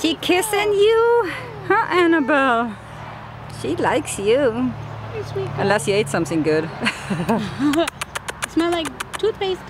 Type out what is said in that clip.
she kissing you? Huh, Annabelle? She likes you. Unless you ate something good. Smell like toothpaste.